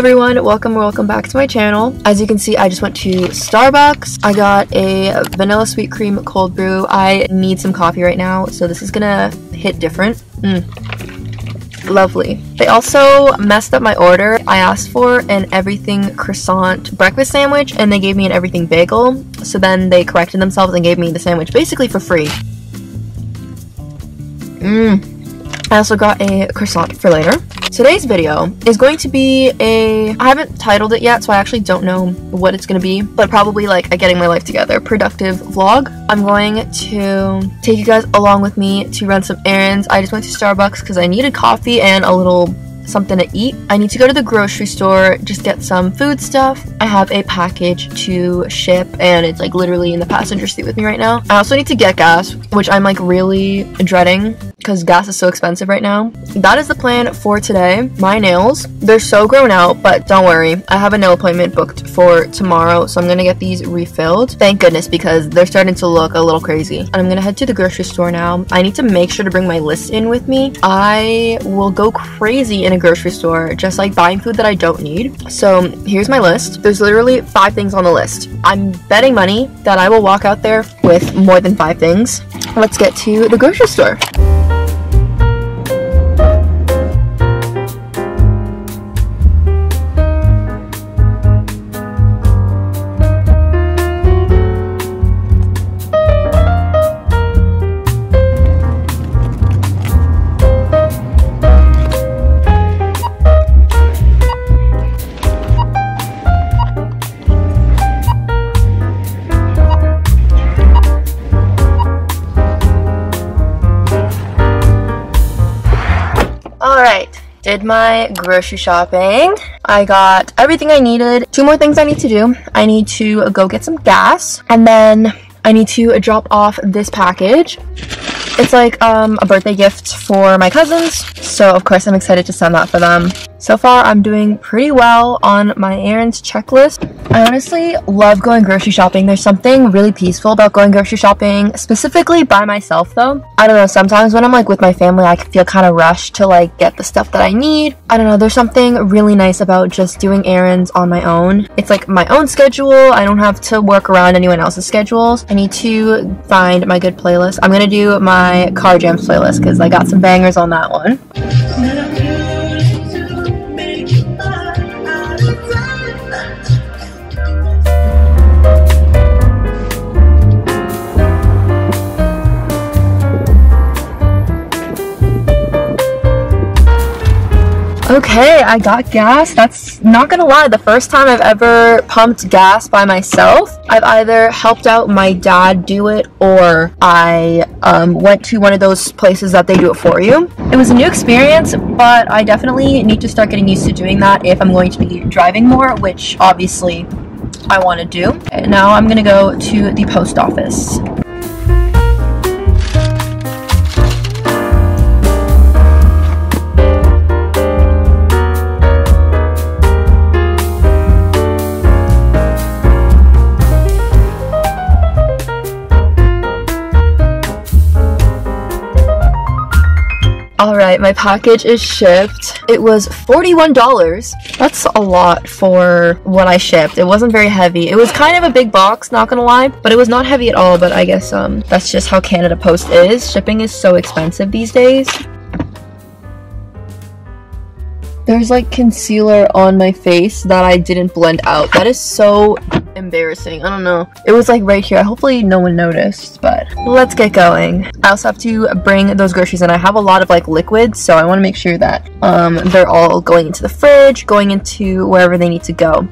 everyone, welcome or welcome back to my channel. As you can see, I just went to Starbucks. I got a vanilla sweet cream cold brew. I need some coffee right now, so this is gonna hit different. Mm. Lovely. They also messed up my order. I asked for an everything croissant breakfast sandwich and they gave me an everything bagel. So then they corrected themselves and gave me the sandwich basically for free. Mmm. I also got a croissant for later. Today's video is going to be a, I haven't titled it yet, so I actually don't know what it's going to be, but probably like a getting my life together productive vlog. I'm going to take you guys along with me to run some errands. I just went to Starbucks because I needed coffee and a little something to eat. I need to go to the grocery store, just get some food stuff. I have a package to ship and it's like literally in the passenger seat with me right now. I also need to get gas, which I'm like really dreading because gas is so expensive right now. That is the plan for today. My nails, they're so grown out, but don't worry. I have a nail appointment booked for tomorrow, so I'm gonna get these refilled. Thank goodness because they're starting to look a little crazy. And I'm gonna head to the grocery store now. I need to make sure to bring my list in with me. I will go crazy in a grocery store, just like buying food that I don't need. So here's my list. There's literally five things on the list. I'm betting money that I will walk out there with more than five things. Let's get to the grocery store. Did my grocery shopping. I got everything I needed. Two more things I need to do. I need to go get some gas and then I need to drop off this package. It's like um, a birthday gift for my cousins, so of course I'm excited to send that for them. So far, I'm doing pretty well on my errands checklist. I honestly love going grocery shopping. There's something really peaceful about going grocery shopping, specifically by myself though. I don't know, sometimes when I'm like with my family, I feel kind of rushed to like get the stuff that I need. I don't know, there's something really nice about just doing errands on my own. It's like my own schedule. I don't have to work around anyone else's schedules. I need to find my good playlist. I'm gonna do my car jams playlist because I got some bangers on that one. Okay, I got gas. That's not gonna lie, the first time I've ever pumped gas by myself. I've either helped out my dad do it or I um, went to one of those places that they do it for you. It was a new experience, but I definitely need to start getting used to doing that if I'm going to be driving more, which obviously I want to do. And Now I'm gonna go to the post office. Alright, my package is shipped. It was $41. That's a lot for what I shipped. It wasn't very heavy. It was kind of a big box, not gonna lie, but it was not heavy at all, but I guess um that's just how Canada Post is. Shipping is so expensive these days. There's like concealer on my face that I didn't blend out. That is so embarrassing. I don't know. It was like right here. Hopefully no one noticed, but let's get going. I also have to bring those groceries in. I have a lot of like liquids, so I want to make sure that um, they're all going into the fridge, going into wherever they need to go.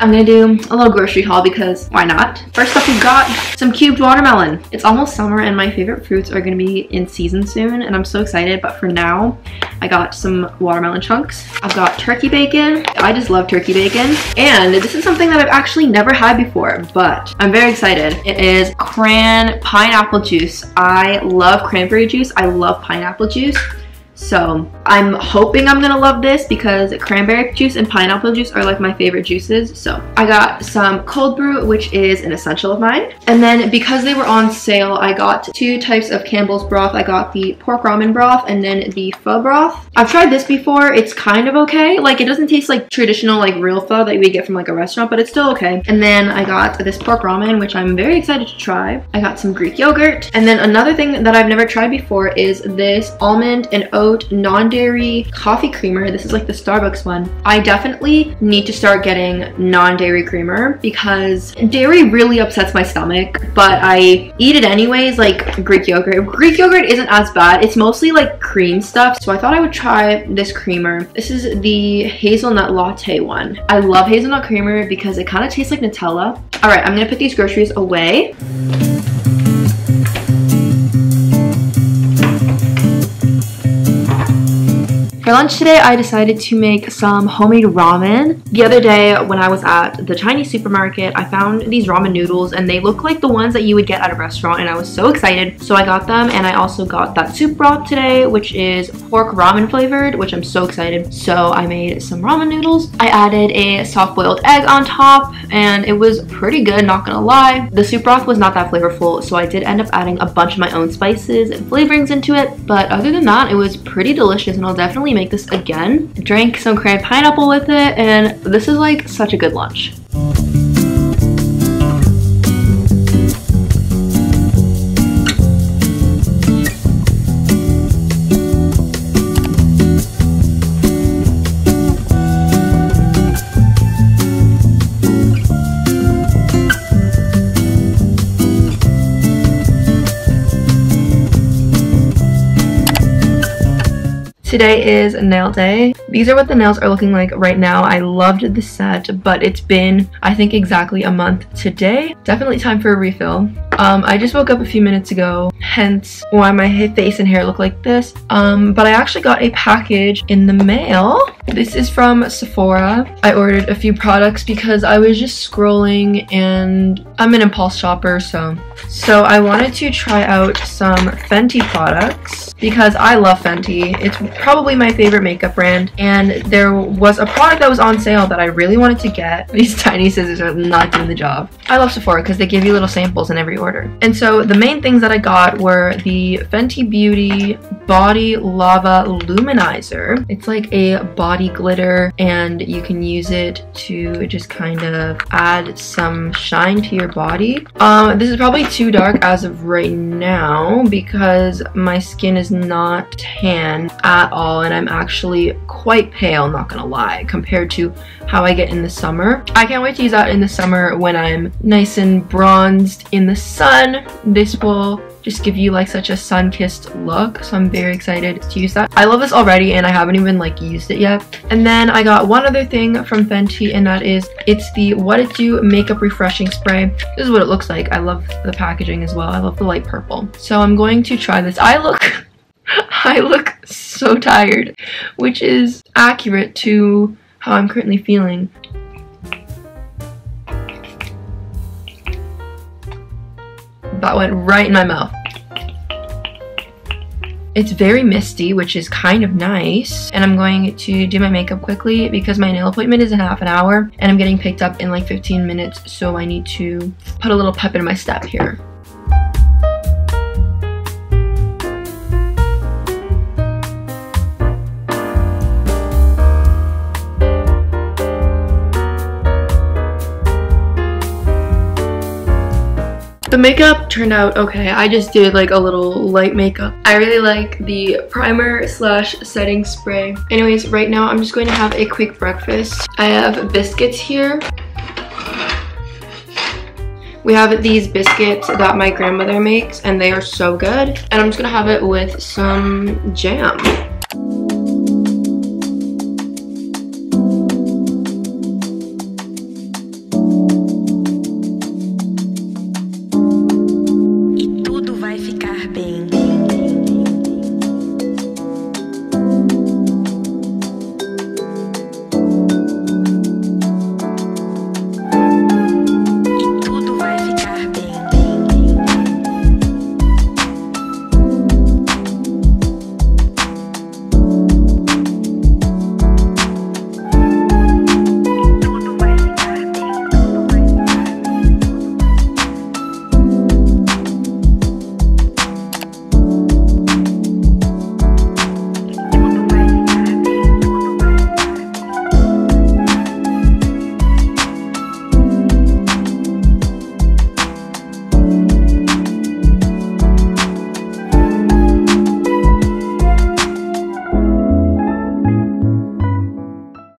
I'm gonna do a little grocery haul because why not? First up, we've got some cubed watermelon. It's almost summer and my favorite fruits are gonna be in season soon and I'm so excited, but for now, I got some watermelon chunks. I've got turkey bacon. I just love turkey bacon. And this is something that I've actually never had before, but I'm very excited. It is cran pineapple juice. I love cranberry juice. I love pineapple juice. So I'm hoping I'm gonna love this because cranberry juice and pineapple juice are like my favorite juices. So I got some cold brew, which is an essential of mine. And then because they were on sale, I got two types of Campbell's broth. I got the pork ramen broth and then the pho broth. I've tried this before. It's kind of okay. Like it doesn't taste like traditional like real pho that we get from like a restaurant, but it's still okay. And then I got this pork ramen, which I'm very excited to try. I got some Greek yogurt. And then another thing that I've never tried before is this almond and oat non-dairy coffee creamer. This is like the Starbucks one. I definitely need to start getting non-dairy creamer because dairy really upsets my stomach, but I eat it anyways, like Greek yogurt. Greek yogurt isn't as bad. It's mostly like cream stuff. So I thought I would try this creamer. This is the hazelnut latte one. I love hazelnut creamer because it kind of tastes like Nutella. All right, I'm gonna put these groceries away. Lunch today, I decided to make some homemade ramen. The other day when I was at the Chinese supermarket, I found these ramen noodles and they look like the ones that you would get at a restaurant and I was so excited. So I got them and I also got that soup broth today, which is pork ramen flavored, which I'm so excited. So I made some ramen noodles. I added a soft boiled egg on top and it was pretty good, not gonna lie. The soup broth was not that flavorful, so I did end up adding a bunch of my own spices and flavorings into it. But other than that, it was pretty delicious and I'll definitely make this again. Drank some cran pineapple with it and this is like such a good lunch. Today is nail day. These are what the nails are looking like right now. I loved the set, but it's been, I think, exactly a month today. Definitely time for a refill. Um, I just woke up a few minutes ago, hence why my face and hair look like this. Um, but I actually got a package in the mail. This is from Sephora. I ordered a few products because I was just scrolling and I'm an impulse shopper, so. So I wanted to try out some Fenty products because I love Fenty. It's probably my favorite makeup brand and there was a product that was on sale that I really wanted to get. These tiny scissors are not doing the job. I love Sephora because they give you little samples in every order. And so the main things that I got were the Fenty Beauty Body Lava Luminizer. It's like a body glitter and you can use it to just kind of add some shine to your body. Um, this is probably too dark as of right now because my skin is not tan at all and I'm actually quite pale, not gonna lie, compared to how I get in the summer. I can't wait to use that in the summer when I'm nice and bronzed in the sun. This will just give you like such a sun-kissed look so i'm very excited to use that. I love this already and i haven't even like used it yet. And then i got one other thing from fenty and that is it's the what it dew makeup refreshing spray. This is what it looks like. I love the packaging as well. I love the light purple. So i'm going to try this. I look I look so tired, which is accurate to how I'm currently feeling. That went right in my mouth. It's very misty, which is kind of nice. And I'm going to do my makeup quickly because my nail appointment is in half an hour and I'm getting picked up in like 15 minutes. So I need to put a little pep in my step here. The makeup turned out okay. I just did like a little light makeup. I really like the primer slash setting spray. Anyways, right now I'm just going to have a quick breakfast. I have biscuits here. We have these biscuits that my grandmother makes and they are so good. And I'm just gonna have it with some jam.